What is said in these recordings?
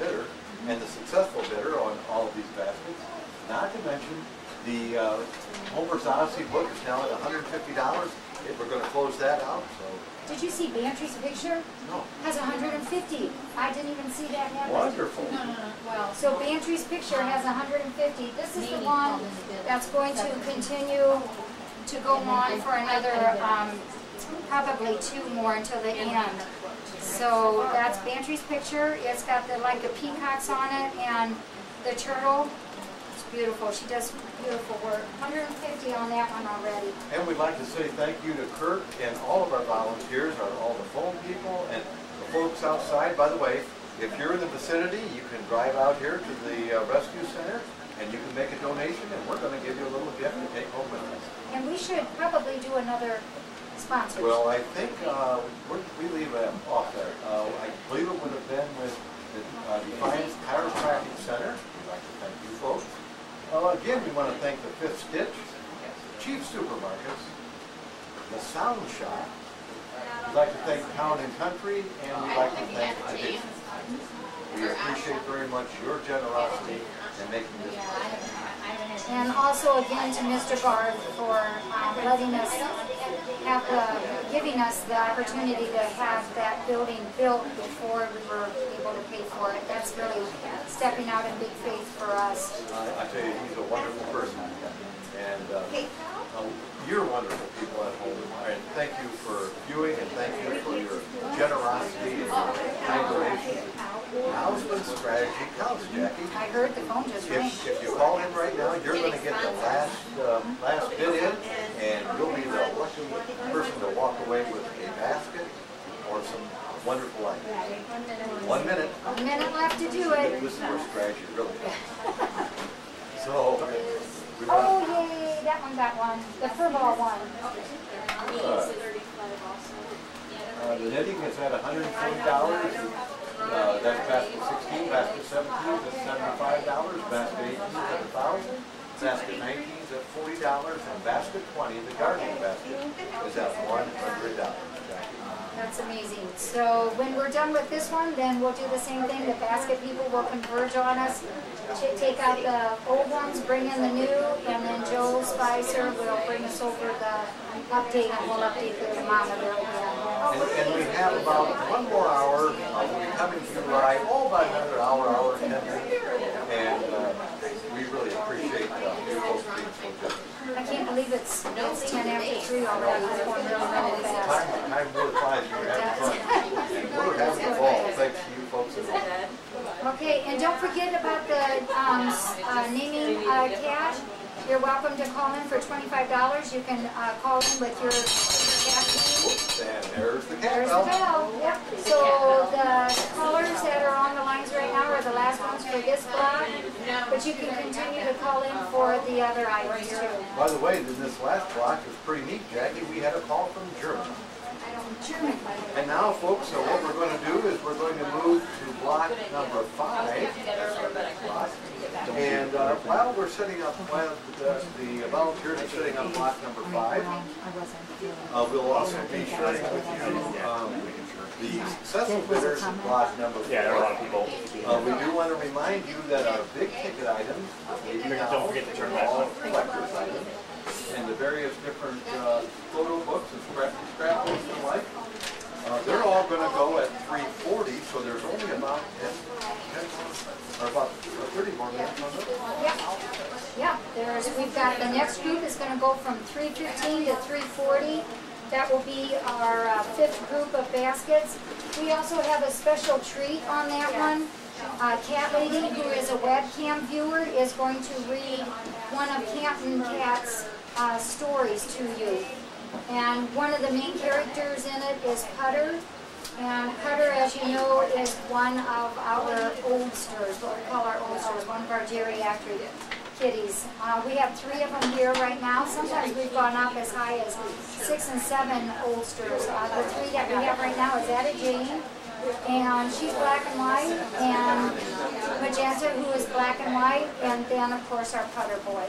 bidder and the successful bidder on all of these baskets. Not to mention, the uh, Homer's Odyssey book is now at $150. If We're going to close that out, so, Did you see Bantry's picture? no, Has 150. I didn't even see that happen. wonderful. No, no, no, well. So Bantry's picture has 150. This is the one that's going to continue to go on for another, um, probably two more until the end. So that's Bantry's picture. It's got the, like the peacocks on it and the turtle. It's beautiful. She does beautiful work. 150 on that one already. And we'd like to say thank you to Kirk and all of our volunteers, our, all the phone people and the folks outside. By the way, if you're in the vicinity, you can drive out here to the uh, rescue center and you can make a donation and we're going to give you a little gift to take home with us. And we should probably do another sponsor. Well, I think, uh, we leave it off there? Uh, I believe it would have been with the uh, Defiance Chiropractic Center. We'd like to thank you folks. Uh, again, we want to thank the Fifth Stitch, Chief Supermarkets, the Sound Shop. We'd like to thank Town and Country, and we'd like to thank Addiction. We appreciate very much your generosity in making this. And also again to Mr. Garth for um, letting us have the, giving us the opportunity to have that building built before we were able to pay for it. That's really stepping out in big faith for us. I I tell you, he's a wonderful person, and uh, uh, you're wonderful people at home. And thank you for viewing, and thank you for your generosity and your kind donations. Houseman Strategy counts, Jackie. I heard the phone just ring. If, if you call in right now, you're going to get the last uh, last bid in, and you'll be the lucky person to walk away with a basket or some wonderful items. One minute. A minute left to do it. This is where strategy really counts. So, we want Oh, yay, that one got one. The furball one. Uh, the knitting is at hundred and forty dollars. Uh, that's basket sixteen, basket seventeen is at seventy-five dollars, basket eighteen is at a thousand, basket nineteen is at forty dollars, and basket twenty, the gardening basket, is at one hundred dollars. That's amazing. So when we're done with this one, then we'll do the same thing. The basket people will converge on us, ta- take out the old ones, bring in the new, and then Joe Spicer will bring us over the update, and we'll update the thermometer. And, and we have about one more hour, uh, we'll be coming to you live, all by another hour, hour and ten minutes. And, uh, we really appreciate, uh, you folks being so generous. I can't believe it's, it's ten after three already. It's going really, really fast. Time, really flies when you're having fun. And we're having a ball, thanks to you folks. Okay, and don't forget about the um, uh, naming uh, cash. You're welcome to call in for twenty-five dollars. You can uh, call in with your. And there's the cat There's the bell. bell, yep. So the callers that are on the lines right now are the last ones for this block, but you can continue to call in for the other items too. By the way, in this last block is pretty neat, Jackie. We had a call from Germany. German. And now, folks, so what we're going to do is we're going to move to block number five. Block. And uh, while we're setting up, while the, the volunteers are setting up block number five, uh, we'll also be sharing with you um, the successful bidders in block number four. Yeah, there are a lot of people. Uh, we do want to remind you that our big ticket items, Don't forget to turn that on. collector's items, and the various different uh, photo books and scrap, scrapbooks and the like, uh, they're all going to go at 340, so there's only about 10, 10 or about 30 yep, there's, we've got, the next group is gonna go from three fifteen to three forty. That will be our uh, fifth group of baskets. We also have a special treat on that one. Uh, Cat Lady, who is a webcam viewer, is going to read one of Canton Cat's, uh, stories to you. And one of the main characters in it is Putter. And Putter, as you know, is one of our oldsters, what we call our oldsters, one of our geriatric kitties. Uh, we have three of them here right now. Sometimes we've gone up as high as six and seven oldsters. Uh, the three that we have right now is Etta Jane, and she's black and white, and Magenta, who is black and white, and then, of course, our Putter boy.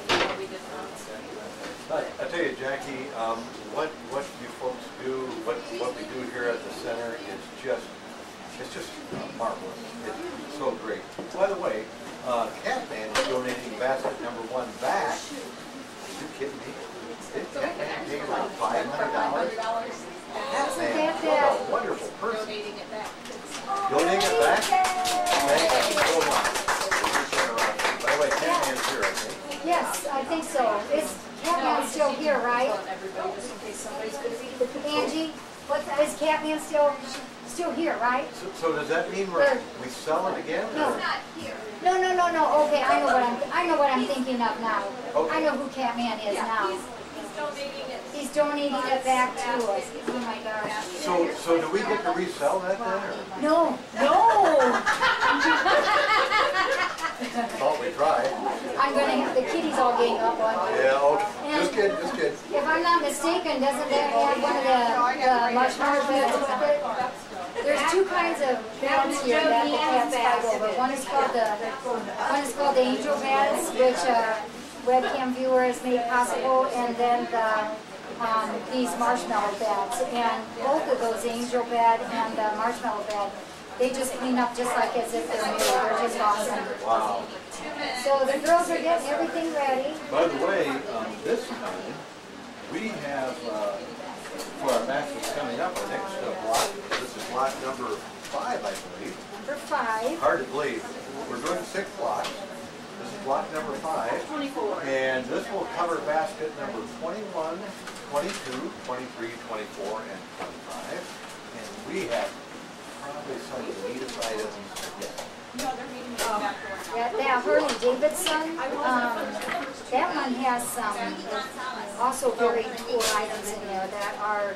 I I tell you, Jackie, um, what, what you folks do, what, what we do here at the center is just, it's just marvelous. It's so great. By the way, uh, Catman is donating basket number one back. Are you kidding me? Did Catman pay like five hundred dollars? Catman, that what bad. a wonderful person. Donating it back. Donating it back? Thank you so much. By the way, Catman's here, I think. Yes, I think so. Is Catman still here, right? Telling everybody just in case somebody's busy. Angie, what, is Catman still, still here, right? So, so does that mean we're, we sell it again? or- No. No, no, no, no, okay, I know what I'm, I know what I'm thinking of now. I know who Catman is now. He's, he's donating it. He's donating it back to us. Oh my gosh. So, so do we get to resell that then, or? No, no! Thought we tried. I'm gonna have the kitties all getting up on me. Yeah, okay, just kidding, just kidding. If I'm not mistaken, doesn't that have one of the, the marshmallow beds? There's two kinds of beds here that the cats fight over. One is called the, one is called the angel beds, which, uh, webcam viewers made possible, and then the, um, these marshmallow beds. And both of those, angel bed and the marshmallow bed, they just clean up just like as if they're new. They're just awesome. Wow. So the girls are getting everything ready. By the way, um, this time, we have, uh, for our matches coming up, our next uh, block, this is block number five, I believe. Number five. Hard to believe. We're doing six blocks. This is block number five. Twenty-four. And this will cover basket number 21, 22, 23, 24, and 25. And we have probably some of the neatest items yet. Door. That, that Harley Davidson, um, that one has some also very cool items in there that are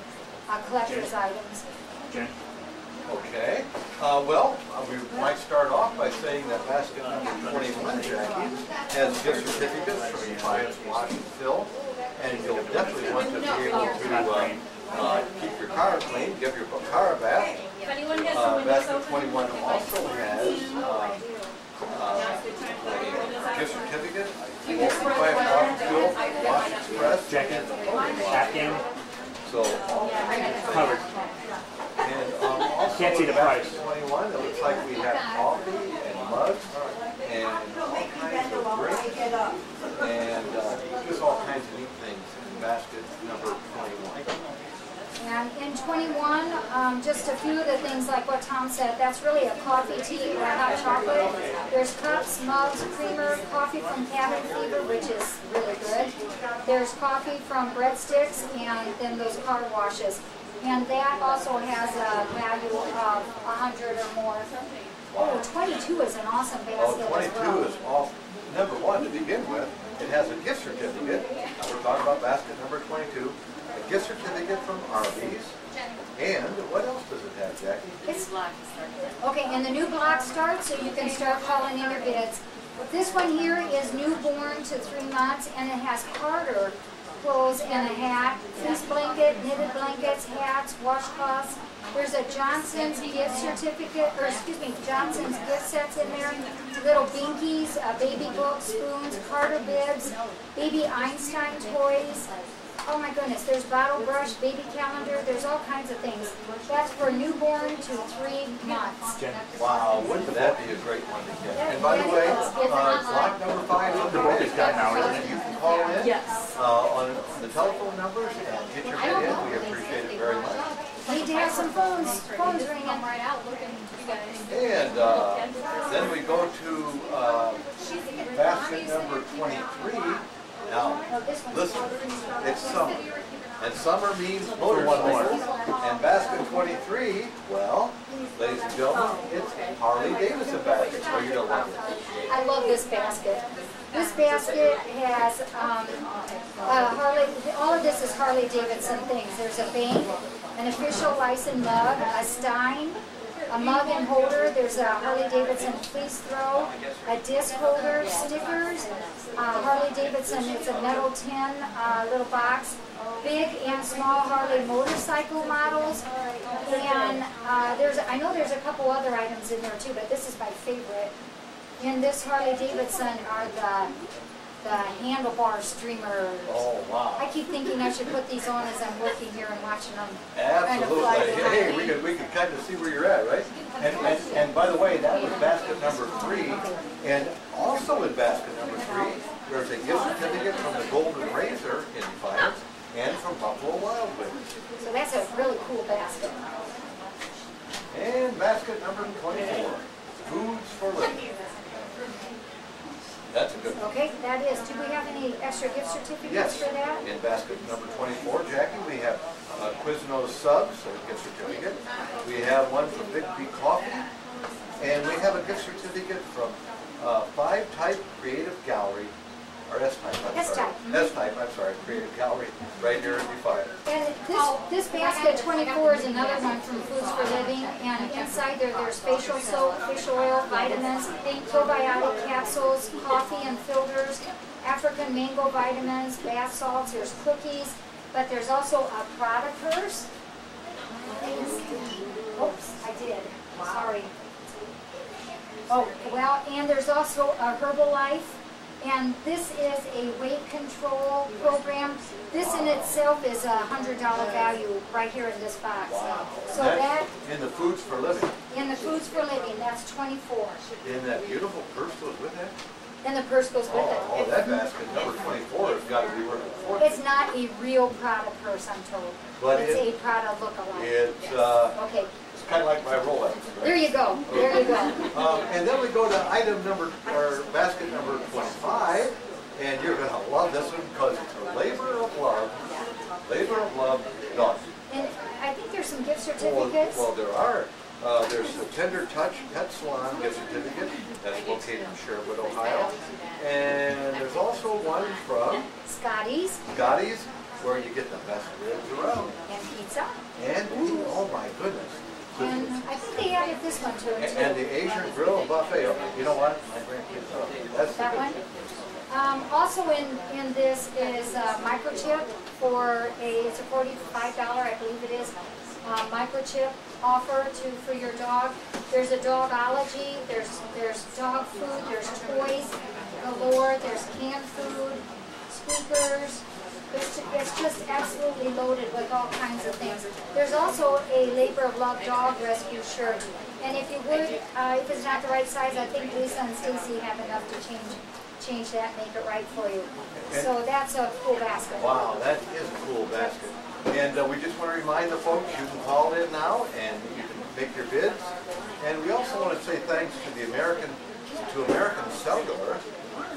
uh, collector's items. Okay, uh, well, uh, we might start off by saying that basket number twenty-one, Jackie, has gift certificates from Defiance Wash and Fill. And you'll definitely want to be able to, uh, uh, keep your car clean, give your car a bath. If anyone gets a Uh, basket twenty-one also has, uh, uh, Good time for the windows a gift out. certificate, Defiance Wash and Fill, Wash Express. Jackie, and Owen Afghan, So, all kinds of covered. And um, also Can't see the price. Twenty-one, it looks like we have coffee and mugs and all kinds of drinks and uh, just all kinds of neat things in basket number twenty-one. And in 21, um, just a few of the things like what Tom said, that's really a coffee, tea, or hot chocolate. There's cups, mugs, creamer, coffee from Cabin Fever, which is really good. There's coffee from breadsticks, and then those car washes. And that also has a value of 100 or more. Oh, 22 is an awesome basket as well. is off, number one to begin with, it has a gift certificate. Now, We're talking about basket number twenty-two, a gift certificate from Arby's. And what else does it have, Jackie? It's Okay, and the new block starts, so you can start calling in your bids. This one here is newborn to three months, and it has Carter clothes and a hat, fleece blanket, knitted blankets, hats, washcloths. There's a Johnson's gift certificate, or excuse me, Johnson's gift sets in there. Little binkies, uh, baby books, spoons, Carter bibs, baby Einstein toys. Oh my goodness, there's bottle brush, baby calendar, there's all kinds of things. That's for newborn to three months. Wow, wouldn't that be a great one to get? And by the way, uh, block number five is The book is done now, isn't it? You can call in. Yes. uh, on the telephone numbers and get your bid in. We appreciate it very much. Need to have some phones, phones ringing. Right out looking you guys. And uh, then we go to uh, basket number 23. Now, Oh, listen, it's summer. And summer means motorcycles. And basket 23, well, ladies and gentlemen, it's Harley Davidson basket. So you know what? I love this basket. This basket has, um, uh, Harley, all of this is Harley Davidson things. There's a bank, an official license mug, a Stein, a mug and holder, there's a Harley Davidson fleece throw, a disc holder, stickers, uh, Harley Davidson, it's a metal tin, uh, little box, big and small Harley motorcycle models, and, uh, there's, I know there's a couple other items in there too, but this is my favorite. In this Harley Davidson are the, the handlebar streamers. Oh, wow. I keep thinking I should put these on as I'm working here and watching them. kind of Absolutely. Hey, we could, we could kind of see where you're at, right? And, and, and by the way, that was basket number three, and also in basket number three, there's a gift certificate from the Golden Razor in Defiance and from Buffalo Wild Wings. So that's a really cool basket. And basket number twenty-four, Foods for Living. That's a good one. Okay, that is, do we have any extra gift certificates Yes, for that? in basket number twenty-four, Jackie, we have uh, Quiznos subs, a gift certificate. We have one from Big B Coffee, and we have a gift certificate from uh, Five Type Creative Gallery, or S-Type, I'm sorry. S-Type, mhm. S-Type, I'm sorry, Creative Gallery, right here in Defiance. And this, this basket twenty-four is another one from Foods for Living, and inside there, there's facial soap, fish oil, vitamins, probiotic capsules, coffee and filters, African mango vitamins, bath salts, there's cookies, but there's also a Prada purse. Oops, I did, sorry. Oh, well, and there's also a Herbalife, and this is a weight control program. This in itself is a hundred dollar value right here in this box. So that, in the Foods for Living, in the Foods for Living, that's twenty-four. in that beautiful purse goes with that? And the purse goes with Oh, oh, that basket, number twenty-four, has got to be worth a fortune. It's not a real Prada purse, I'm told. But It's it- a Prada look-alike. It's, uh, Okay, kind of like my Rolex, right? there you go, there you go. Um, and then we go to item number, or basket number twenty-five, and you're gonna love this one because it's a labor of love, labor of love dog. And I think there's some gift Well, certificates. well, there are, uh, there's the Tender Touch Pet Salon gift certificate, that's located in Sherwood, Ohio. And there's also one from Scotty's Scotty's, where you get the best ribs around. and pizza. And, ooh, oh my goodness. And I think they added this one to it And and the Asian Grill Buffet, you know what? My grandkids love it. That's That one? Um, also in, in this is a microchip for a, it's a forty-five dollar, I believe it is, uh, microchip offer to, for your dog. There's a dogology, there's, there's dog food, there's toys galore, there's canned food, squeakers. It's, it's just absolutely loaded with all kinds of things. There's also a labor of love dog rescue shirt. And if you would, uh, if it's not the right size, I think Lisa and Stacy have enough to change, change that, make it right for you. So that's a cool basket. Wow, that is a cool basket. And uh, we just want to remind the folks, you can call in now and you can make your bids. And we also want to say thanks to the American, to American Cellular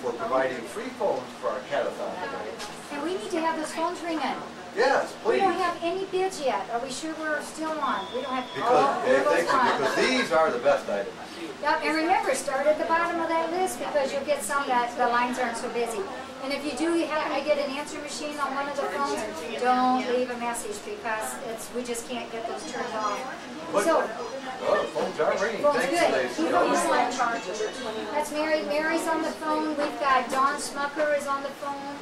for providing free phones for our catathon today. And we need to have those phones ringing. Yes, please. We don't have any bids yet. Are we sure we're still on? We don't have. Because, Oh, eh, there goes thank you, one. because these are the best items. Yep, and remember, start at the bottom of that list because you'll get some that the lines aren't so busy. And if you do, you have to get an answer machine on one of the phones, don't leave a message because it's, we just can't get those turned off. But- So, That's Mary, Mary's on the phone, we've got Dawn Smucker is on the phone.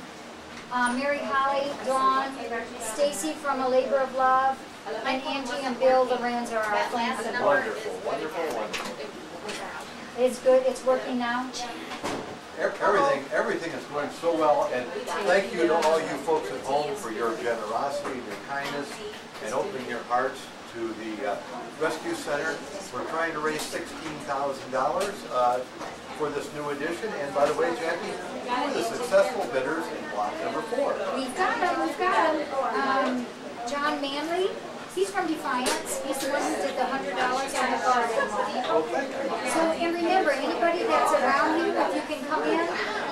Uh, Mary Holly, Dawn, Stacy from A Labor of Love, and Angie and Bill Lorenz are our support. Wonderful, wonderful, wonderful. It's good, it's working now. Everything, everything is going so well, and thank you to all you folks at home for your generosity, your kindness, and opening your hearts to the uh, Rescue Center. We're trying to raise sixteen thousand dollars uh, for this new edition, and by the way, Jackie, who are the successful bidders in block number four? We've got him, we've got him. Um, John Manley, he's from Defiance. He's the one who did the hundred dollars on the garden. So, and remember, anybody that's around you, if you can come in,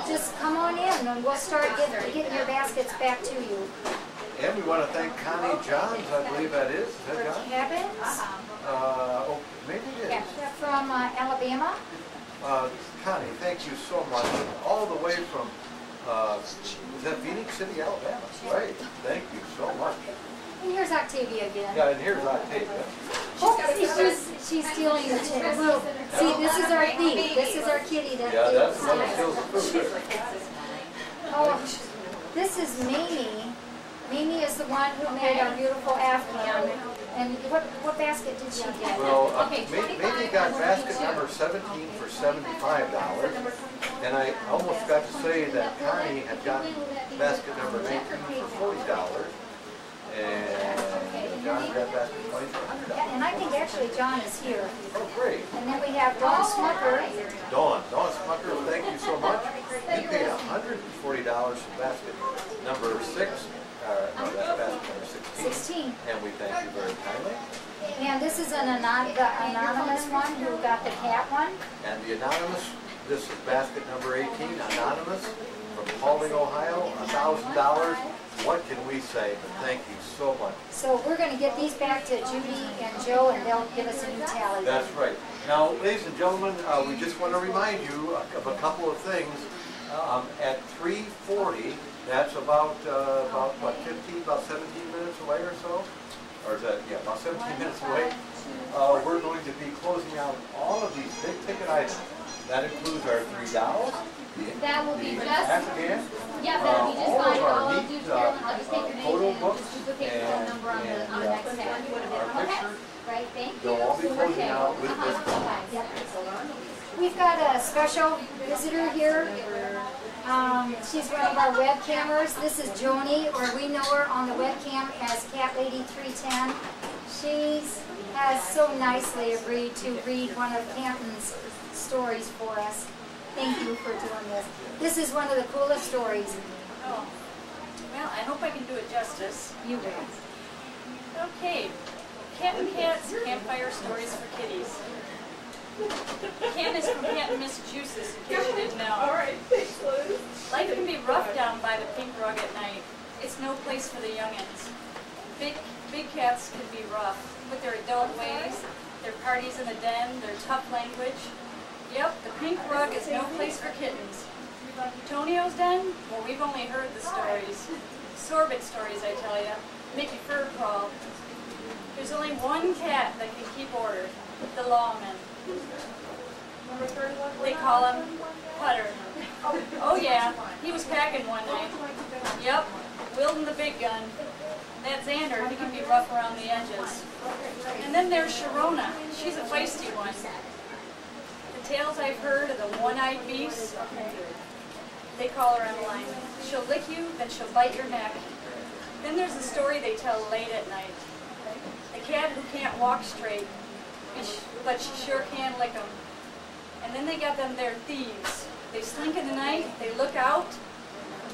just come on in and we'll start getting, getting your baskets back to you. And we want to thank Connie Johns, I believe that is, is that John? Cabins, Uh, oh, maybe it is. from uh, Alabama. Uh, Connie, thank you so much, all the way from, uh, is that Phenix City, Alabama? Right, thank you so much. And here's Octavia again. Yeah, and here's Octavia. Oh, she's, she's stealing the chicken. See, this is our thief. This is our kitty that Yeah, that's the one that steals the food. Oh, this is Mamie. Mamie is the one who made our beautiful Afghan. And what, what basket did she get? Well, uh, Ma- Mamie got basket number seventeen for seventy-five dollars, and I almost got to say that Connie had gotten basket number nineteen for forty dollars. And John got basket twenty for a hundred Yeah, and I think actually John is here. Oh, great. And then we have Dawn Smucker. Dawn, Dawn Smucker, thank you so much. You paid hundred and forty dollars for basket number six, uh, no, that's basket number sixteen. 16. And we thank you very kindly. And this is an anon- the anonymous one who got the cat one. And the anonymous, this is basket number eighteen, anonymous from Paulding, Ohio, a thousand dollars. What can we say, but thank you so much. So we're gonna get these back to Judy and Joe and they'll give us a new tally. That's right. Now, ladies and gentlemen, uh, we just want to remind you of a couple of things. Um, At 3:40, that's about, uh, about, what, 15, about 17 minutes away or so? Or is that, yeah, about 17 minutes away. Uh, We're going to be closing out all of these big ticket items. That includes our three dolls, That will be just, Afghan, yeah, that'll be just fine, our all I'll do is uh, I'll just take your uh, name and just duplicate the phone number on the, on the uh, next our Okay, right, thank you. They'll all be closing Okay. out with this Uh-huh. We've got a special visitor here. Um, she's one of our web cameras. This is Joni, or we know her on the webcam as Cat Lady 310. She's has so nicely agreed to read one of Canton's stories for us. Thank you for doing this. This is one of the coolest stories. Oh. Well, I hope I can do it justice. You will. Okay, Canton Cat's Campfire Stories for Kitties. Ken is from Canton, Massachusetts, in case you didn't know. All right, thanks, Liz. Life can be rough down by the pink rug at night. It's no place for the youngins. Big, big cats can be rough with their adult ways, their parties in the den, their tough language. Yep, the pink rug is no place for kittens. Tonio's den? Well, we've only heard the stories. Sorbet stories, I tell ya. Make your fur crawl. There's only one cat that can keep order, the lawman. They call him Putter. Oh yeah, he was packing one night. Yep, wielding the big gun. That Xander, he can be rough around the edges. And then there's Sharona. She's a feisty one. The tales I've heard of the one-eyed beast, they call her Emmeline. She'll lick you, then she'll bite your neck. Then there's the story they tell late at night. The cat who can't walk straight, but she sure can lick 'em. And then they got them their thieves. They slink in the night, they look out,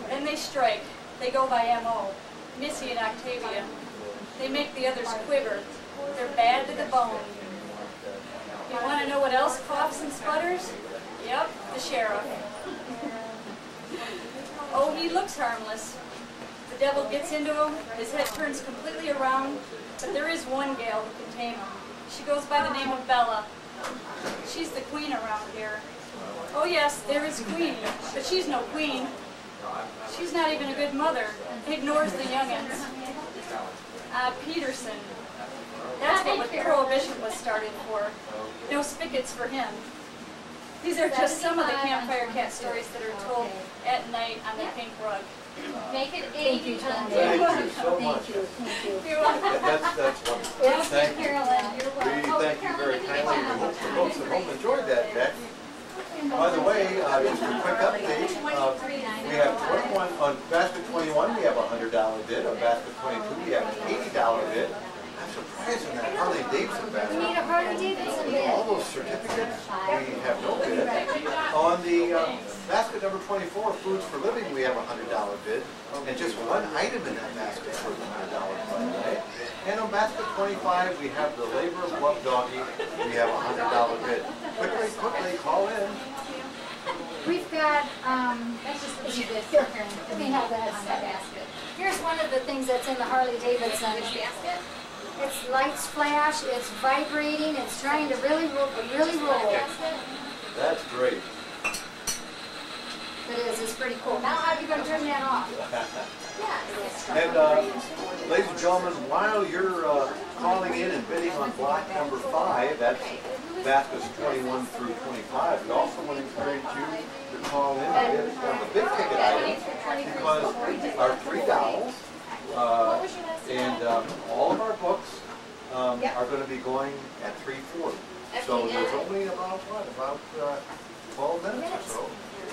then they strike. They go by M.O. Missy and Octavia. They make the others quiver. They're bad to the bone. You want to know what else coughs and sputters? Yep, the sheriff. Oh, he looks harmless. The devil gets into him, his head turns completely around, but there is one gal who can tame him. She goes by the name of Bella. She's the queen around here. Oh yes, there is Queenie, but she's no queen. She's not even a good mother. Ignores the youngins. Uh, Peterson. That's what the Prohibition was started for. No spigots for him. These are just some of the campfire cat stories that are told at night on the pink rug. Make it Thank you, eighty. John. Thank you so much. Thank you, thank you. You're welcome. Yeah, That's, that's wonderful. Thank you. Carolyn, you're We welcome. thank you very kindly. We hope the folks at home enjoyed that, Jack. By the way, uh, just a quick update, uh, we have twenty-one, on basket twenty-one, we have a hundred dollar bid, on basket twenty-two, we have an eighty dollar bid. I'm surprised in that Harley Davidson We basket. need a Harley Davidson All those certificates, we have no bid. On the um, basket number twenty-four, Foods for Living, we have a hundred dollar bid, and just one item in that basket for a hundred the way. And on basket twenty-five, we have the Labor of Love Doggy, we have a hundred dollar bid. Quickly, quickly, call in. We've got, um, That's just the bid here, for Karen. let me have that. On that basket. Here's one of the things that's in the Harley Davidson. Basket? It's lights flash, it's vibrating, it's trying to really, really roll. That's great. It is, it's pretty cool. Now how are you gonna turn that off? yeah. And, uh, ladies and gentlemen, while you're, uh, calling in and bidding on block number five, that's baskets twenty-one through twenty-five, we also want to encourage you to call in and bid on the big ticket items, because our three dolls, uh, and, um, all of our books, um, are gonna be going at three forty. So there's only about, what, about, uh, twelve minutes or so.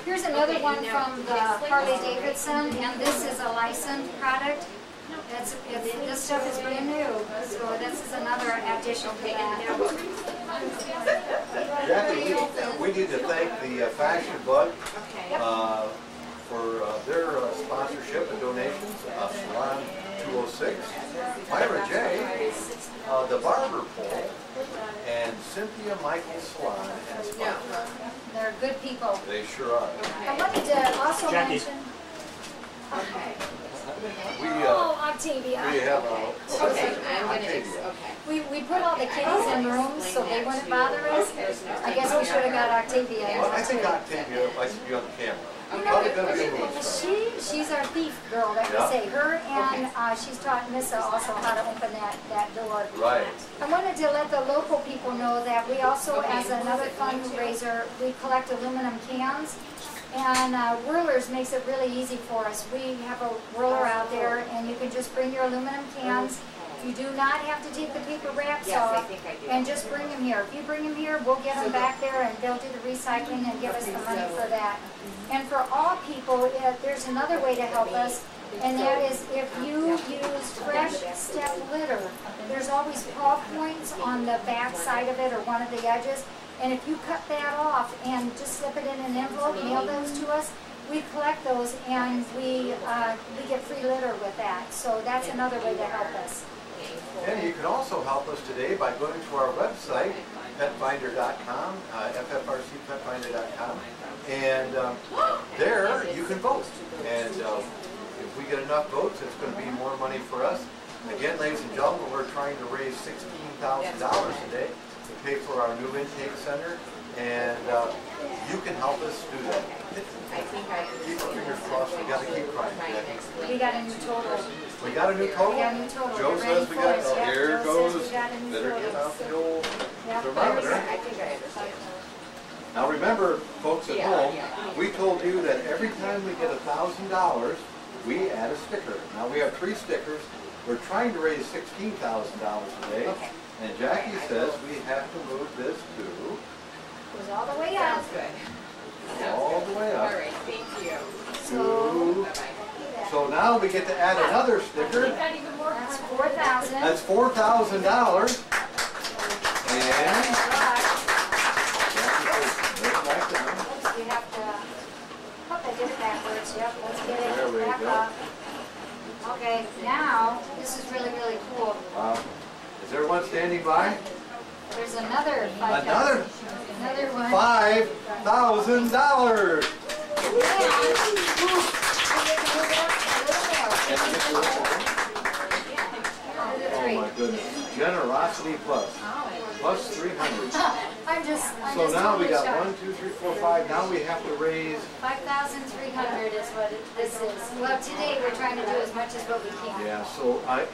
Here's another one from the Harley Davidson, and this is a licensed product. It's, it's, this stuff is brand new, so this is another addition to that. Jackie, we, we need to thank the uh, Fashion Bug, uh, for uh, their uh, sponsorship and donations of Salon 206, Myra J, uh, the Barber Pole, and Cynthia Michael Salon and Spa. They're good people. They sure are. I wanted to also Jackie. mention. We, uh, Oh, we Octavia. have a. Okay, I'm gonna, ex- Octavia. okay. We, we put all the kitties in rooms so they wouldn't bother us. I guess we should have got Octavia Well, I think. Octavia likes to be on the camera. You know, gonna be a movie star. she, she's our thief girl, that we Yeah. say. Her and, uh, she's taught Missa also how to open that, that door. Right. I wanted to let the local people know that we also, as another fundraiser, we collect aluminum cans. And uh, Whirlers makes it really easy for us. We have a whirler out there and you can just bring your aluminum cans. You do not have to take the paper wraps Yes, off think I do. and just bring them here. If you bring them here, we'll get them back there and they'll do the recycling and give us the money for that. And for all people, uh, there's another way to help us, and that is if you use fresh step litter, there's always paw points on the back side of it or one of the edges. And if you cut that off and just slip it in an envelope, mail those to us, we collect those and we, uh, we get free litter with that. So that's another way to help us. And you can also help us today by going to our website, petfinder.com, uh, ffrcpetfinder.com. And um, there you can vote. And uh, if we get enough votes, it's going to be more money for us. Again, ladies and gentlemen, we're trying to raise $16,000 today to pay for our new intake center. And uh, you can help us do that. I think I. Keep our fingers crossed. We got to keep trying. We got a new total. We got a new total? We got a new total. Joe says we got, oh, here Joe goes. says we got a new Better get out the old thermometer. I think I understand. Now remember, folks at Yeah, home, yeah. we told you that every time we get a thousand dollars, we add a sticker. Now we have three stickers. We're trying to raise sixteen thousand dollars today. Okay. And Jackie says we have to move this to, Goes all the way up. Sounds good. all the way All up right, thank you. to, Bye-bye. So now we get to add another sticker. Got even more. That's four thousand. That's four thousand dollars. And Jackie says, "Right back down." You have to, I did it backwards, yep, let's get There we it back go. up. Okay, now, this is really, really cool. Wow. Is everyone standing by? There's another five Another thousand. Another one. five thousand dollars. And, Oh my goodness. Generosity plus. Plus three hundred. I'm just, I'm So just now we totally got shocked. one, two, three, four, five. Now we have to raise, Five thousand three hundred is what it- this is. Well, today, we're trying to do as much as what we can. yeah, so I,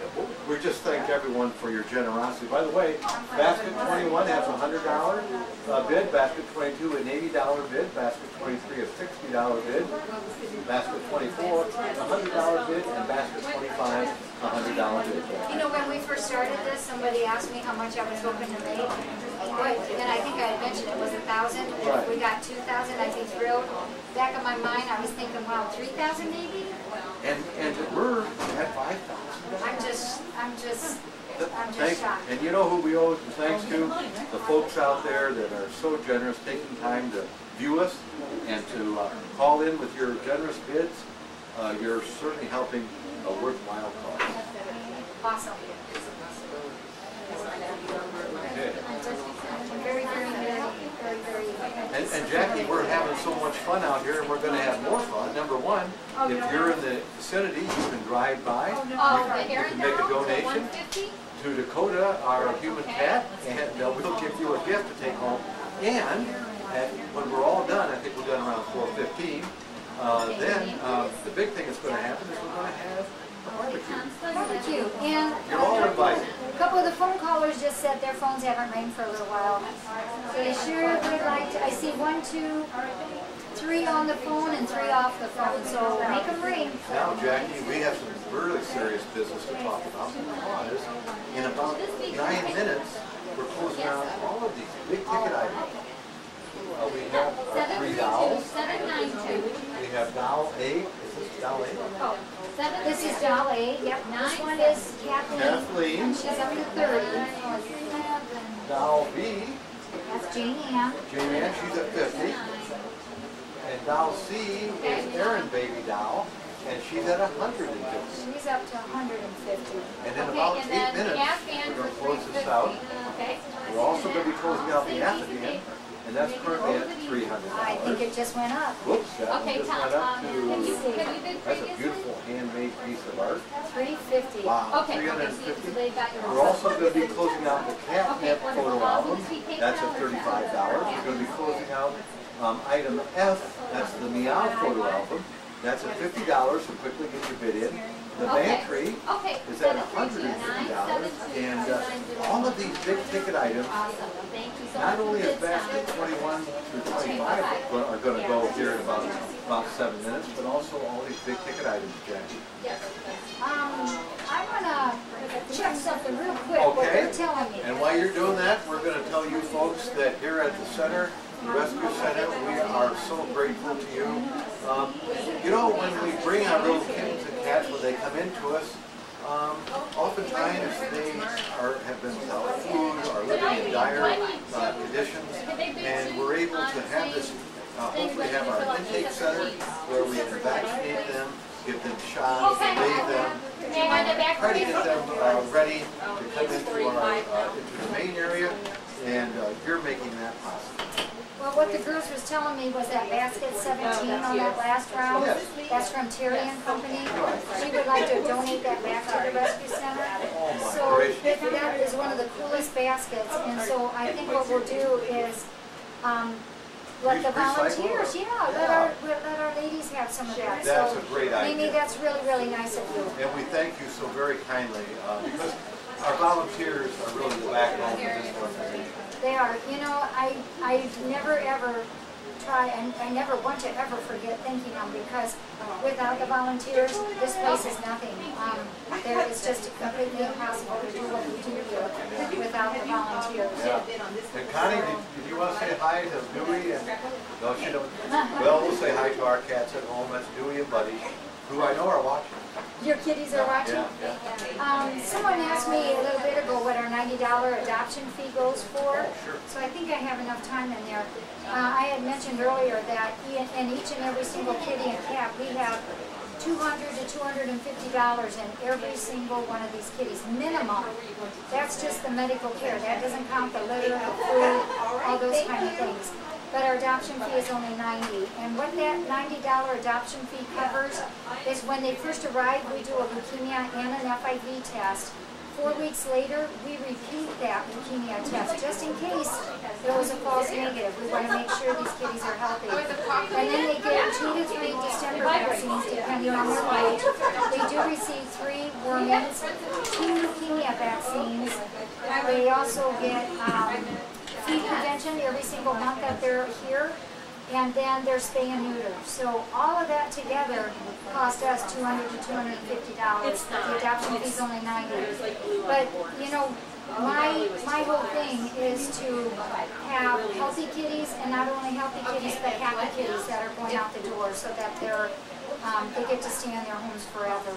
we just thank everyone for your generosity. By the way, basket twenty-one has a hundred dollar uh, bid, basket twenty-two an eighty dollar bid, basket twenty-three a sixty dollar bid, basket twenty-four a hundred dollar bid, and basket twenty-five a hundred dollar bid. You know, when we first started this, somebody asked me how much I was hoping to make. But then I think I had mentioned it was a thousand. If we got two thousand, I'd be thrilled. Back in my mind, I was thinking, wow, three thousand maybe? And, and we're at five thousand. I'm just, I'm just, I'm just shocked. and you know who we owe the thanks to? The folks out there that are so generous, taking time to view us and to uh, call in with your generous bids. Uh, You're certainly helping a worthwhile cause. Awesome. Okay. I'm very, very, very, very, very. And, and Jackie, we're having so much fun out here and we're gonna have more fun. Number one, if you're in the vicinity, you can drive by. Oh, the You can make a donation to Dakota, our human cat, and uh, we'll give you a gift to take home. And, and when we're all done, I think we're done around four fifteen, uh, then, uh, the big thing that's gonna happen is we're gonna have a barbecue. Barbecue, and You're all invited. A couple of the phone callers just said their phones haven't rang for a little while. So they sure would like to, I see one, two, three on the phone and three off the phone, so make them ring. Now, Jackie, we have some really serious business to talk about because in about nine minutes, we're closing out all of these big ticket items. Uh, we have uh, three dolls. Seven nine two. We have doll eight. Is this doll eight? Oh, This is doll A, yep, this one is Kathleen. Kathleen. And She's up to thirty. Doll B, That's Jane Ann. Jane Ann, she's at fifty. And doll C is Erin Baby Doll, and she's at hundred and fifty. She's up to hundred and fifty. And in Okay, about and eight minutes, we're gonna close this out. Okay. We're also gonna be closing out the Afghan, and that's currently at three hundred I think it just went up. Whoops, that one Okay, just Tom, went up um, have you, to, have you bid that's a beautiful handmade piece of art. Three fifty. Wow, Okay, three hundred okay, and so fifty. they got your. We're also gonna be closing out the catnip Okay, photo wonderful. album. Will this be That's at $35. We're gonna be closing out, um, item F, that's the Meow photo album. That's at fifty dollars, so quickly get your bid in. The Okay. Okay. is at hundred and fifty dollars. And, uh, all of these big ticket items, Awesome, so not only a basket twenty-one through twenty-five go- are gonna go here in about, about seven minutes, but also all these big ticket items, Jackie. Yes. Um, I wanna check something real quick, what Okay. you're telling me. And while you're doing that, we're gonna tell you folks that here at the center, the Rescue Center, we are so grateful to you. Um, you know, when we bring our little kittens and cats, when they come into us, um, oftentimes they are, have been without food or living in dire, uh, conditions. And we're able to have this, uh, hopefully have our intake center where we can vaccinate them, give them shots, bathe them, try to get them uh, ready to come into our, uh, into the main area, and uh, you're making that possible. Well, what the girls was telling me was that basket seventeen on that last round, Yes. that's from Terry and Company. She would like to donate that back to the rescue center. Oh So that is one of the coolest baskets, and so I think what we'll do is, um, let the volunteers, yeah, let our, let our ladies have some of that. That's So, a great Mimi, that's really, really nice of you. And we thank you so very kindly, uh, because our volunteers are really the backbone of this organization. They are, you know, I, I've never ever try, and I never want to ever forget thanking them because without the volunteers, this place is nothing. Um, there, it's just completely impossible to do what we do here without the volunteers. Yeah. And Connie, did, did you want to say hi to Dewey and, no, she don't. Well, we'll say hi to our cats at home, that's Dewey and Buddy, who I know are watching. Your kitties are watching? Yeah, yeah. Um, someone asked me a little bit ago what our ninety dollar adoption fee goes for. So I think I have enough time in there. Uh, I had mentioned earlier that in, in each and every single kitty and cat, we have two hundred to two hundred and fifty dollars in every single one of these kitties, minimum. That's just the medical care. That doesn't count the litter, the food, all those kind of things. But our adoption fee is only ninety. And what that ninety dollar adoption fee covers is when they first arrive, we do a leukemia and an FIV test. Four weeks later, we repeat that leukemia test, just in case there was a false negative. We want to make sure these kitties are healthy. And then they get two to three distemper vaccines, depending on their weight. They do receive three wormings, two leukemia vaccines. They also get um, feed prevention every single month that they're here. And then their spay and neuter. So all of that together cost us two hundred to two hundred and fifty dollars. The adoption fee's only ninety. But, you know, my, my whole thing is to have healthy kitties and not only healthy kitties, but happy kitties that are going out the door so that they're, um, they get to stay in their homes forever.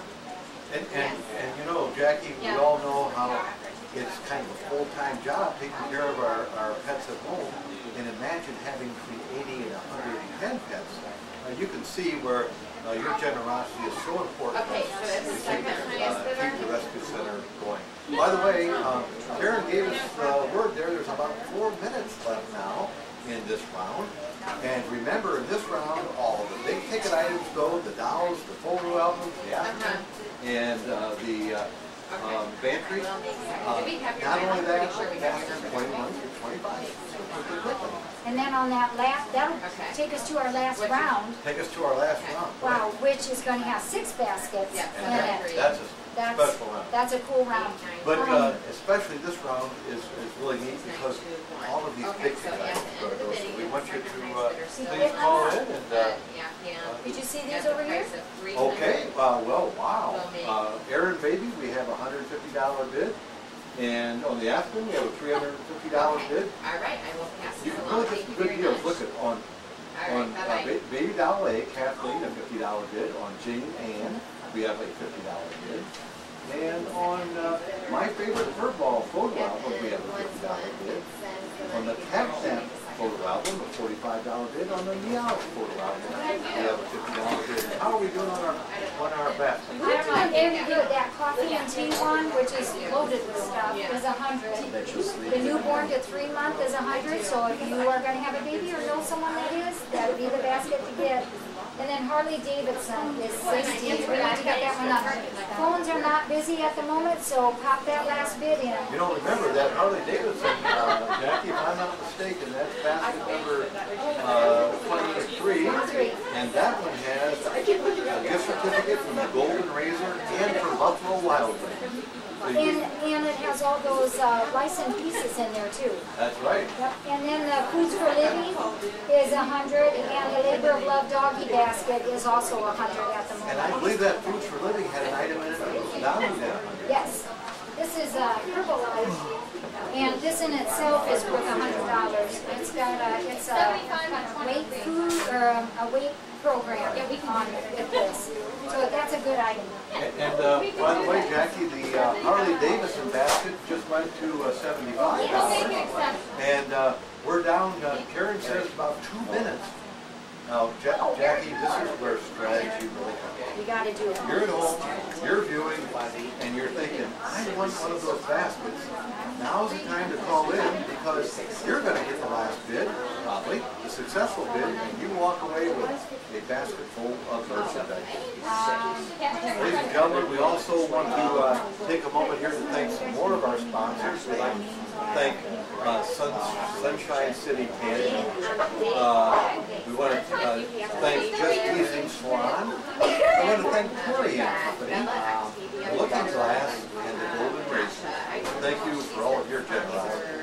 And, and, and you know, Jackie, we all know how it's kind of a full-time job taking care of our, our pets at home. And imagine having between 80 and 110 pets. Uh, you can see where uh, your generosity is so important Okay, to so that's the keep, uh, keep the rescue center going. By the way, um, Karen gave us the word there, there's about four minutes left now in this round. And remember, in this round, all the big ticket items go, the dolls, the photo albums, the Afghan, and uh, the uh, um, Bantry. Uh, Not only that, but that's 21 through 25. And then on that last, that'll Okay. take us to our last round. Take us to our last round. Wow, which is gonna have six baskets Yeah. in And that- it. that's a That's, special round. that's a cool round. But Um, uh, especially this round is, is really neat because all of these Okay, big so ticket yes, items and are the those. So we want you to, uh, please call in and, uh, Yeah, yeah. Did you see At these the over here? price of 300. okay, uh, well, wow. So. Uh, Aaron Baby, we have a hundred and fifty dollar bid. And on the Afghan, we have a three hundred and fifty dollar bid. All right, I will pass You this can really get some good deals. much. Look at, on, All on right, uh, bye-bye. Ba- Baby Doll A, Kathleen, a fifty dollar bid. On Jane Ann, we have a fifty dollar bid. And on, uh, my favorite curveball photo album, we have a fifty dollar bid. On the tap stamp photo album, a forty-five dollar bid. On the meow photo album, we have a fifty dollar bid. How are we doing on our, on our basket? I very good, that coffee and tea one, which is loaded with stuff, is a hundred. The newborn to three month is a hundred, so if you are gonna have a baby or know someone that is, that would be the basket to get. And then Harley Davidson is sixty, we need to get that one up. Phones are not busy at the moment, so pop that last bid in. You know, remember that Harley Davidson, uh, Jackie, if I'm not mistaken, that's basket number, uh, twenty-three. And that one has a gift certificate from the Golden Razor and from Buffalo Wild Wings. So And, and it has all those uh, licensed pieces in there too. That's right. Yep, and then the Foods for Living is a hundred, and the Labor of Love Doggy Basket is also a hundred at the moment. And I believe that Foods for Living had an item in it that was down to that. Yes, this is uh, Herbalife, and this in itself is worth a hundred dollars. It's got a, it's a weight food, or a- a weight program on with this, so that's a good item. And, and, uh, by the way, Jackie, the uh, Harley Davidson basket just went to uh, seventy-five dollars. And, uh, we're down, uh, Karen says about two minutes. Now, Ja- Jackie, this is where strategy really comes. You gotta do it. You're at home, you're viewing, and you're thinking, I want one of those baskets. Now's the time to call in because you're gonna get the last bid, probably, the successful bid, and you walk away with a basket full of merchandise. Ladies and gentlemen, we also want to uh, take a moment here to thank some more of our sponsors. We'd like to thank uh, Sun- Sunshine City Candy. Uh, We want to uh, thank Just Teasing Swan. I want to thank Perry and Company, uh, Looking Glass, and the Golden Razor. Thank you for all of your generosity.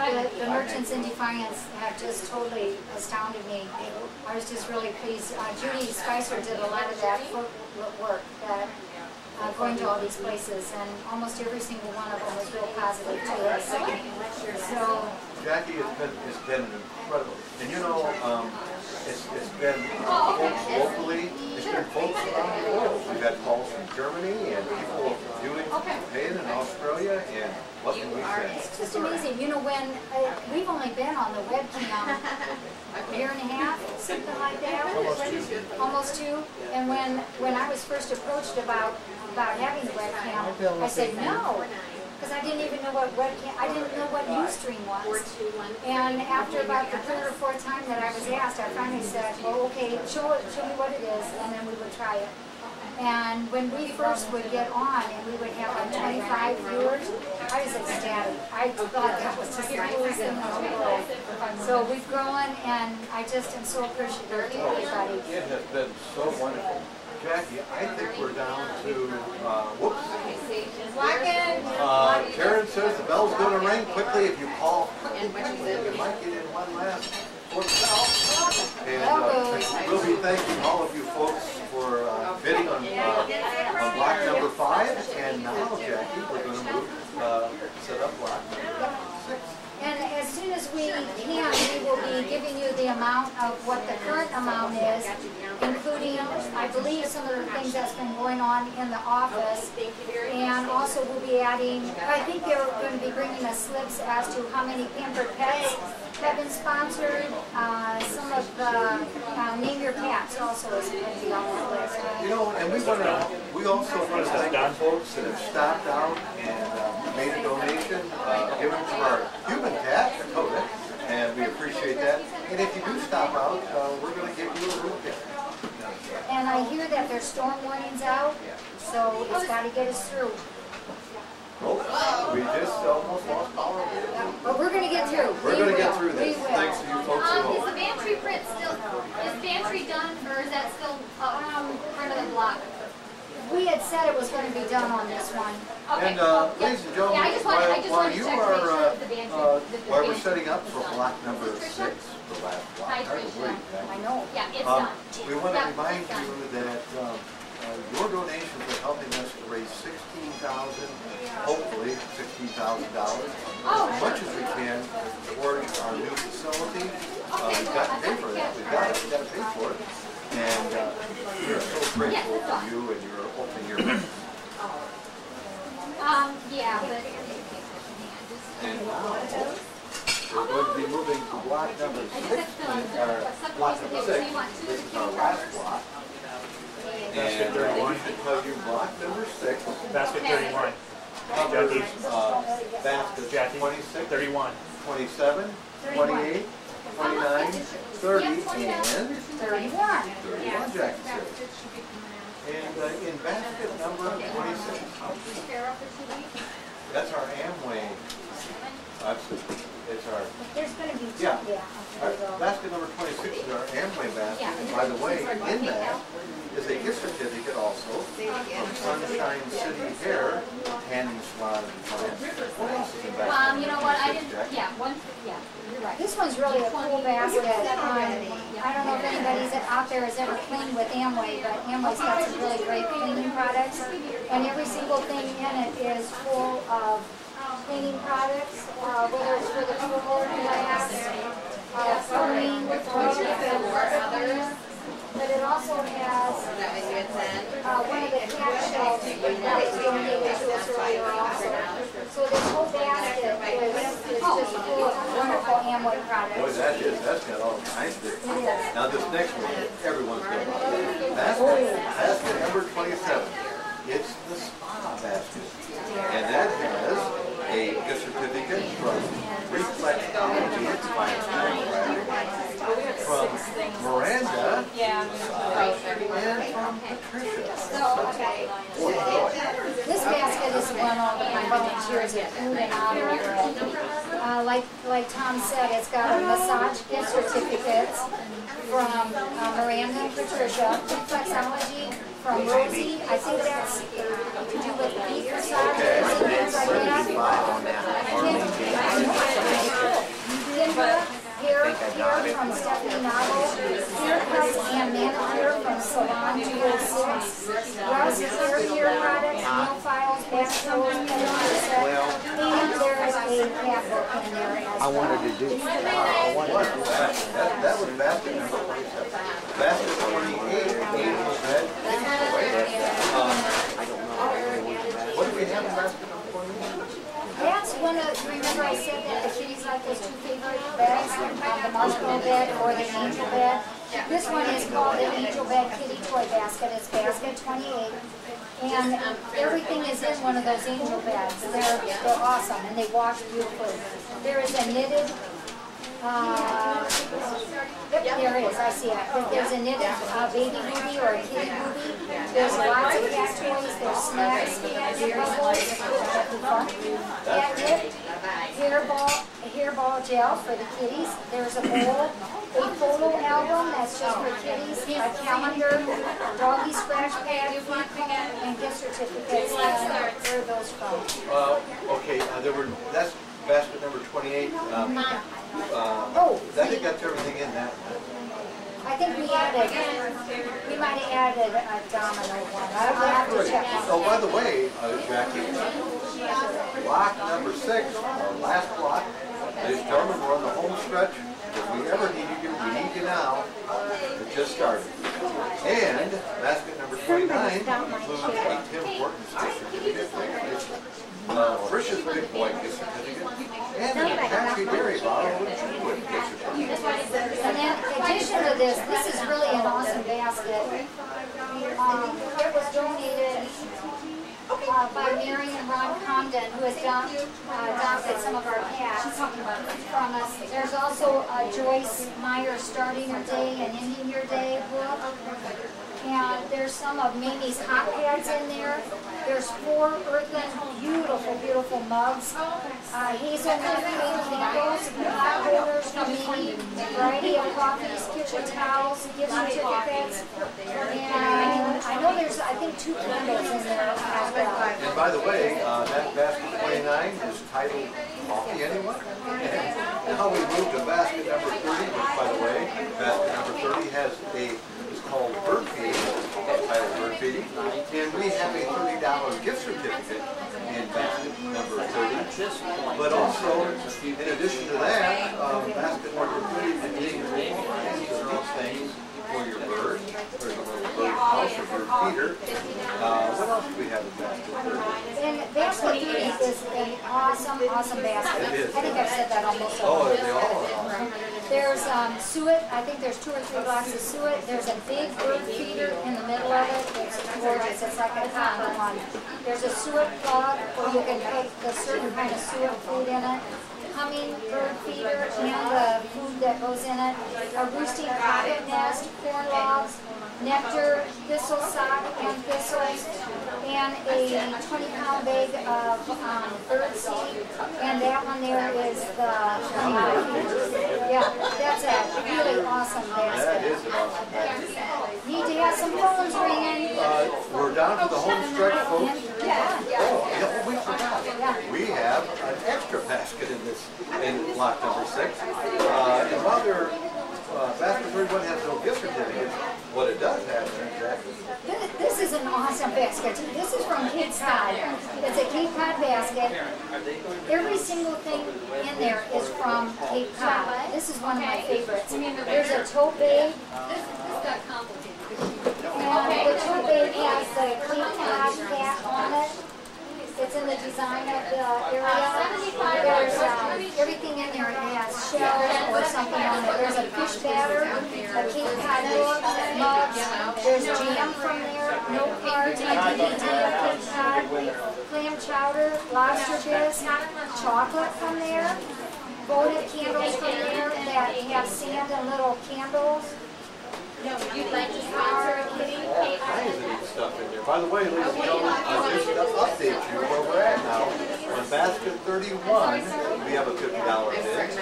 The, the merchants in Defiance have just totally astounded me. I was just really pleased. Uh, Judy Spicer did a lot of that work, that, uh, going to all these places, and almost every single one of them was real positive to us. So, Jackie, it's been, it's been incredible. And you know, um, it's, it's been uh, folks locally, it's been folks around the world. We've had calls from Germany and people viewing from Japan and Australia, and what can we say? it's just amazing. You know, when, uh, we've only been on the webcam a year and a half, something like that. Almost two. Almost two. And when, when I was first approached about, about having the webcam, I said no. Because I didn't even know what webcam, I didn't know what Ustream was. And after about the third or fourth time that I was asked, I finally said, well, okay, show it, show me what it is, and then we would try it. And when we first would get on and we would have like twenty-five viewers, I was ecstatic. I thought that was just the coolest thing in the world. So we've grown and I just am so appreciative to everybody. It has been so wonderful. Jackie, I think we're down to, uh, whoops. Uh, Karen says the bell's gonna ring quickly if you call. You might get in one last for. And, uh, we'll be thanking all of you folks for, uh, bidding on, uh, on block number five. And now, Jackie, we're gonna move, uh, set up block. And as soon as we can, we will be giving you the amount of what the current amount is, including, I believe, some of the things that's been going on in the office. And also we'll be adding, I think they're going to be bringing us slips as to how many pampered pets have been sponsored. Uh, some of the, uh, name your cats also is going to be on that list. You know, and we want to, we also want to thank the folks that have stopped out and uh, made a donation, uh, given to our human cat, Dakota, and we appreciate that. And if you do stop out, uh, we're going to give you a root gift. And I hear that there's storm warnings out, so it's got to get us through. Oh, we just almost lost power. But we're gonna get through. We're We going to get will. through this, We will. thanks to you folks at Um, is the home. Bantry print still, is Bantry done, or is that still up Um, front of the block? We had said it was gonna be done on this one. Okay, And uh, ladies and gentlemen, Yeah, wanted, while while you to are, sure uh, Bantry, uh, while we're setting up for block number six, the last block, hard believe. I know. Yeah, it's Um, done. We want to remind you that um, uh, your donations are helping us to raise sixteen thousand, hopefully sixteen thousand dollars. Oh. As much as we can towards our new facility. Uh, We've got to pay for that, we've got it, we've got to pay for it. And uh, we are so grateful all. you and you're opening your, Um, yeah, but. now, we're going to be moving to block number six, or block number six. This is our last block. And we should tell you block number six Basket 31. covers, uh, baskets Jackie. 26, 31. 27, 28, 29, 30, and Thirty-one. 31 jackets here. And uh, in basket number 26, that's our Amway. uh, It's our, There's gonna be two, Yeah. yeah. basket number 26 is our Amway basket. And by the way, in that is a gift certificate also from Sunshine City Hair, tanning salon and clients. What else is in basket Um, you know what, I didn't, yeah, one, yeah, right. This one's really a cool basket. Um, I don't know if anybody's out there has ever cleaned with Amway, but Amway's got some really great cleaning products. And every single thing in it is full of cleaning products, uh, whether it's for the floor, glass, uh, cleaning, cleaner. But it also has, uh, one of the cat shelves that was donated to us earlier also. So this whole basket is, is just full of wonderful Amway Boy, products. that is, that's got all kinds of it. It is. Now this next one, everyone's gonna love. Basket, basket oh, number twenty-seven. It's the spa basket. And that has a gift certificate from Reflexology, it's fine, from Miranda Yeah. and from Patricia. This basket is one all the volunteers at Food and Honor. Uh, like, like Tom said, it's got a massage gift certificates from uh, Miranda and Patricia, Reflexology from Rosie, I think that's to do with feet massage, or things like that. Kendra, hair, hair from Stephanie Novel, haircuts and manicure from Salon 206, Russ hair care products, nail files, bath towels, pedicure set, and there is a cat book in there as well. I wanted to do, I wanted What a basket. That, that was basket number twenty-seven. Basket twenty-eight, Angel Red. Um, What do we have in basket number twenty-eight? That's one of, remember I said that the kitties like those two favorite beds, the marshmallow bed or the angel bed? This one is called the angel bed kitty toy basket, it's basket twenty-eight. And everything is in one of those angel beds, they're, they're awesome and they wash beautifully. There is a knitted, uh, yep, there is, I see it. There's a knitted, uh, baby booty or a kitty booty. There's lots of cat toys, there's snacks, there's bubbles, catnip, hairball, hairball gel for the kitties. There's a bowl, a photo album that's just for kitties, a calendar, doggy scratch pad, and gift certificates. And where are those from? Uh, okay, uh, there were, that's basket number twenty-eight. Um, uh, Oh, I think that's everything in that. I think we added, we might have added a domino one. I'll have to check Oh, by the way, uh, Jackie, block number six, our last block, ladies and gentlemen, we're on the home stretch. If we ever needed you, we need you now. It just started. And basket number twenty-nine includes a Tim Hortons gift certificate, uh, Frisch's Big Boy gift certificate, and a Happy Dairy bottle with Chewwood gift certificate. And in addition to this, this is really an awesome basket. Um, it was donated uh, by Mary and Ron Comden, who has done, uh, adopted some of our cats from us. There's also a Joyce Meyer starting her day and ending your day book. And there's some of Mamie's hot pads in there. There's four earthen, beautiful, beautiful mugs. Uh, hazelnut candles, hot holders Mamie, variety of coffees, kitchen towels, gift certificates. And I know there's, I think, two candles in there as well. And by the way, uh, that basket twenty-nine is titled Coffee Anyone? And Now we move to basket number thirty, which by the way, basket number thirty has a, is called bird feeding, titled bird feeding. And we have a thirty dollar gift certificate in basket number thirty. But also, in addition to that, um, basket number thirty contains all kinds of these things for your bird, for your little bird house or bird feeder. Uh, what else do we have in basket thirty? And basket thirty is an awesome, awesome basket. It is. I think I've said that almost all. Oh, they all are awesome. There's um, suet, I think there's two or three blocks of suet. There's a big bird feeder in the middle of it. It's gorgeous, it's like a copper one. There's a suet plug where you can put the certain kind of suet food in it. Hummingbird feeder and the food that goes in it. A roosting pocket nest, corn logs, nectar, thistle sock and thistles, and a twenty pound bag of um, bird seed. And that one there is the honey. Yeah, that's a really awesome basket. is an awesome basket. Need to have some phones ringing. Uh, we're down to the home stretch, folks. Yeah. Oh, yeah, we forgot. We have an extra basket in this, in lot number six. Uh, and while they're, uh, basket thirty-one has no gift certificates, what it does have is exactly. This- This basket. This is from Cape Cod. It's a Cape Cod basket. Every single thing in there is from Cape Cod. This is one of my favorites. There's a tote bag, This, this got complicated. and the tote bag has the Cape Cod cat on it. It's in the design of the area. There's, um, everything in there has shells or something on it. There's a fish batter, a Cape Cod mugs. There's jam clam chowder, lobster bisque, chocolate from there, votive candles from there that have sand and little candles. You'd like to sponsor a kitty? All kinds of neat stuff in there. By the way, ladies and gentlemen, uh, just to update you where we're at now, on basket thirty-one, we have a fifty dollar bid.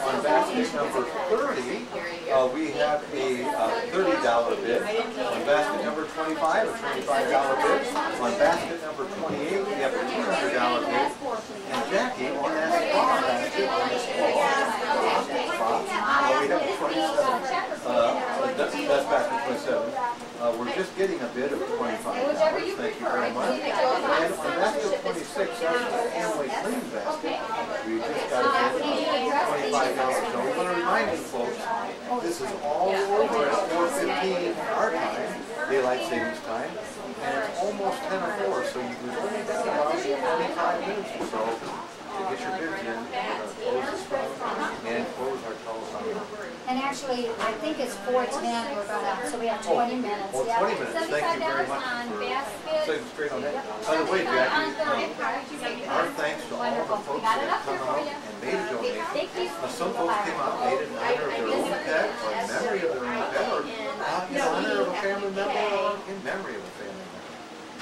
On basket number thirty, uh, we have a uh, thirty dollar bid. On basket number twenty-five, a twenty-five dollar bid. On basket number twenty-eight, we have a two hundred dollar bid. And Jackie, on that spa basket, on the spa, uh, we have a twenty-seven, that's, that's basket twenty-seven. Uh, we're just getting a bid of twenty-five dollars, thank you very much. And on basket twenty-six, that's the Amway clean basket, we just got a bid of twenty-five dollars. Now, we wanna remind you folks, this is all over at four fifteen our time, daylight savings time, and it's almost ten oh four, so you can only got about twenty-five minutes or so to get your bids in, we're gonna close this one and close our telephone. And I think it's four ten we're gonna, so we have twenty minutes, Well, yeah. twenty minutes, thank you very much on for basket. straight on that. By the way, Jackie, um, our thanks to all the folks that have come out and made a donation. Thank. Now, some folks came out and made it in honor of their own pet, or in memory of their own pet, or in honor of a family member, or in memory of a family member.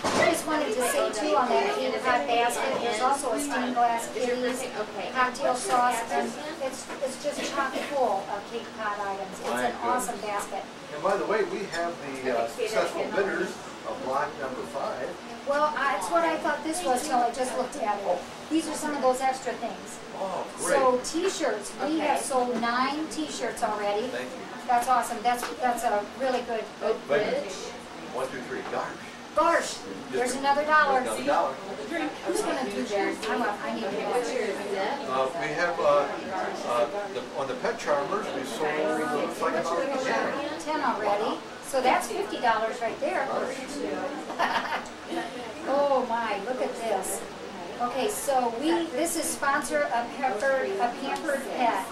I just wanted to say too, on that Cape Cod basket, there's also a stained glass kitties, cocktail sauce, and it's, it's just chock full of Cape Cod items. It's an awesome basket. And by the way, we have the uh, successful bidders of block number five. Well, I- it's what I thought this was till I just looked at it. These are some of those extra things. Oh, great. So t-shirts, we have sold nine t-shirts already. thank you. That's awesome. That's, that's a really good, good Wait bid. One, two, three, gosh. Gosh, there's another dollar. Another dollar. Who's gonna do that? I want, I need to know. Uh, we have, uh, uh, the, on the pet charmers, we sold, looks like about ten. ten already, so that's fifty dollars right there. Oh my, look at this. Okay, so we, this is sponsor a pampered, a pampered pet.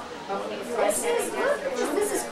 This is, look, this is